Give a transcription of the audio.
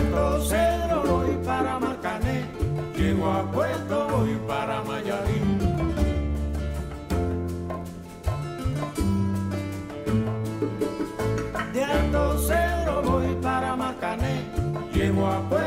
Puerto Cedro voy para Marcané, llego a Puerto voy para Mayarín. De Alto Cedro voy para Marcané, llego a Puerto